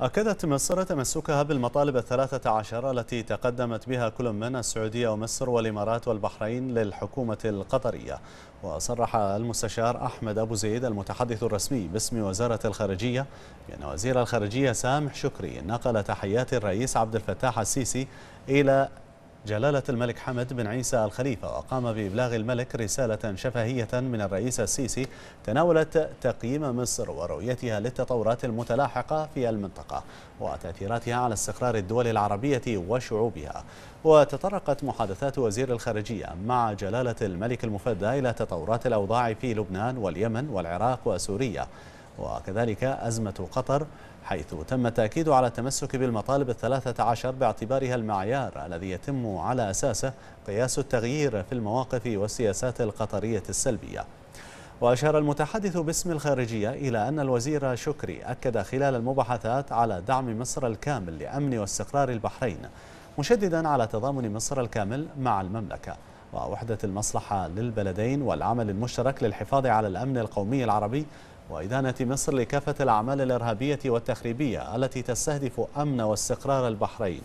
أكدت مصر تمسكها بالمطالب الثلاثة عشر التي تقدمت بها كل من السعودية ومصر والإمارات والبحرين للحكومة القطرية. وصرح المستشار أحمد أبو زيد المتحدث الرسمي باسم وزارة الخارجية بأن وزير الخارجية سامح شكري نقل تحيات الرئيس عبد الفتاح السيسي إلى جلالة الملك حمد بن عيسى الخليفة وقام بإبلاغ الملك رسالة شفهية من الرئيس السيسي تناولت تقييم مصر ورؤيتها للتطورات المتلاحقة في المنطقة وتأثيراتها على استقرار الدول العربية وشعوبها. وتطرقت محادثات وزير الخارجية مع جلالة الملك المفدى إلى تطورات الأوضاع في لبنان واليمن والعراق وسوريا. وكذلك أزمة قطر حيث تم التأكيد على التمسك بالمطالب الثلاثة عشر باعتبارها المعيار الذي يتم على أساسه قياس التغيير في المواقف والسياسات القطرية السلبية. وأشار المتحدث باسم الخارجية إلى أن الوزير شكري أكد خلال المباحثات على دعم مصر الكامل لأمن واستقرار البحرين مشددا على تضامن مصر الكامل مع المملكة. ووحدة المصلحة للبلدين والعمل المشترك للحفاظ على الأمن القومي العربي وإدانة مصر لكافة الأعمال الإرهابية والتخريبية التي تستهدف أمن واستقرار البحرين.